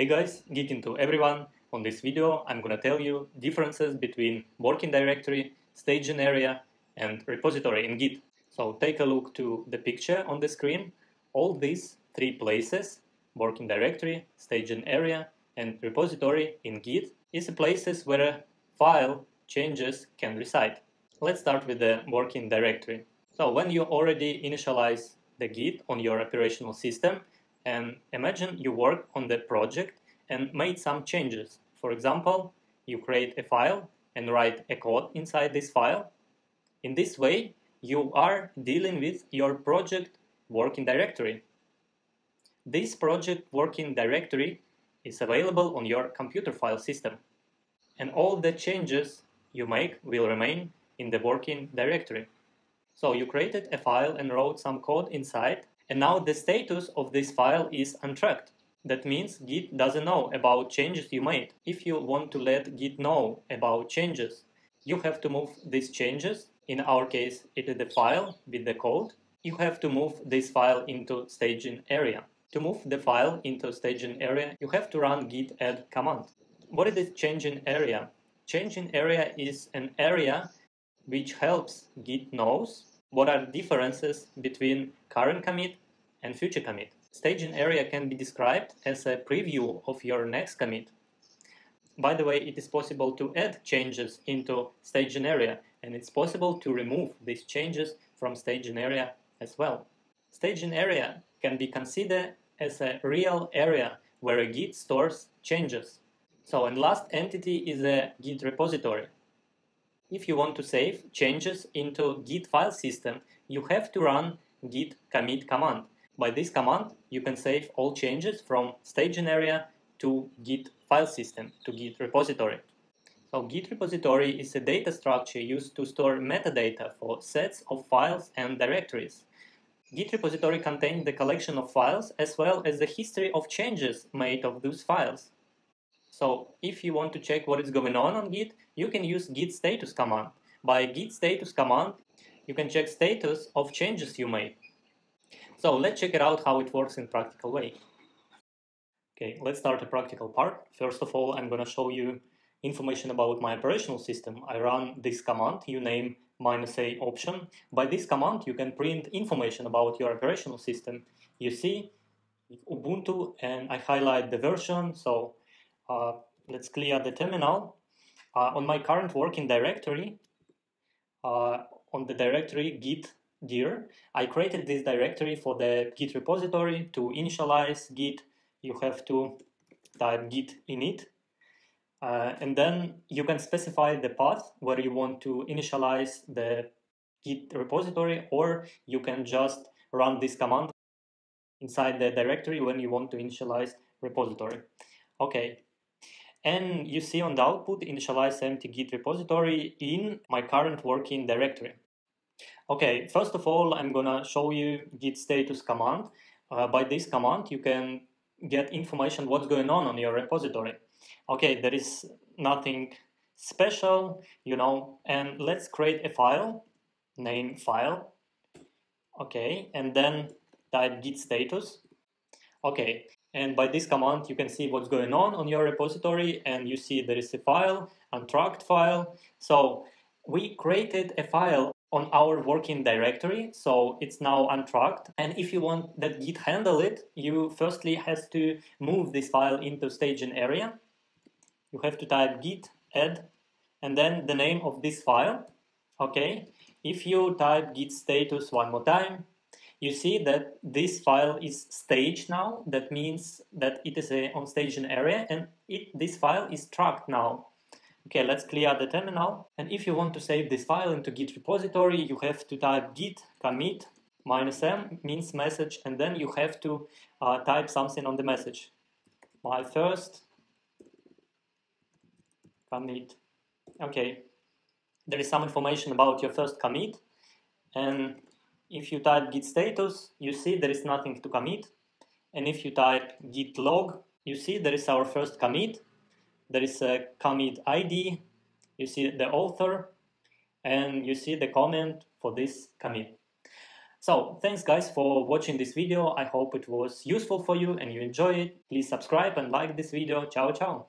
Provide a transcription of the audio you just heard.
Hey guys, Geeking2 everyone. On this video I'm gonna tell you differences between working directory, staging area and repository in Git. So take a look to the picture on the screen. All these three places, working directory, staging area and repository in Git is the places where file changes can reside. Let's start with the working directory. So when you already initialize the Git on your operational system, and imagine you work on the project and made some changes. For example, you create a file and write a code inside this file. In this way, you are dealing with your project working directory. This project working directory is available on your computer file system. And all the changes you make will remain in the working directory. So you created a file and wrote some code inside and now the status of this file is untracked. That means Git doesn't know about changes you made. If you want to let Git know about changes, you have to move these changes. In our case, it is the file with the code. You have to move this file into staging area. To move the file into staging area, you have to run git add command. What is this changing area? Changing area is an area which helps Git knows what are differences between current commit and future commit. Staging area can be described as a preview of your next commit. By the way, it is possible to add changes into staging area and it's possible to remove these changes from staging area as well. Staging area can be considered as a real area where a Git stores changes. So, and last entity is a Git repository. If you want to save changes into Git file system, you have to run git commit command. By this command, you can save all changes from staging area to Git file system, to Git repository. So Git repository is a data structure used to store metadata for sets of files and directories. Git repository contains the collection of files as well as the history of changes made of those files. So if you want to check what is going on on Git, you can use git status command. By git status command, you can check status of changes you made. So let's check it out how it works in practical way. Okay, let's start the practical part. First of all, I'm to show you information about my operational system. I run this command, uname minus a option. By this command, you can print information about your operational system. You see Ubuntu and I highlight the version, so uh, let's clear the terminal. Uh, on my current working directory, uh, on the directory git dir, I created this directory for the git repository. To initialize git, you have to type git init. Uh, and then you can specify the path where you want to initialize the git repository, or you can just run this command inside the directory when you want to initialize repository. Okay, and you see on the output initialize empty git repository in my current working directory. Okay, first of all, I'm gonna show you git status command. Uh, by this command, you can get information what's going on on your repository. Okay, there is nothing special, you know, and let's create a file, name file. Okay, and then type git status. Okay, and by this command, you can see what's going on on your repository and you see there is a file, untracked file. So we created a file on our working directory, so it's now untracked. And if you want that Git handle it, you firstly has to move this file into staging area. You have to type git add and then the name of this file. Okay, if you type git status one more time, you see that this file is staged now. That means that it is a on staging area and it, this file is tracked now. Okay, let's clear the terminal. And if you want to save this file into Git repository, you have to type git commit minus m means message, and then you have to uh, type something on the message. My first commit. Okay, there is some information about your first commit, and if you type git status, you see there is nothing to commit. And if you type git log, you see there is our first commit. There is a commit ID. You see the author and you see the comment for this commit. So, thanks guys for watching this video. I hope it was useful for you and you enjoy it. Please subscribe and like this video. Ciao, ciao.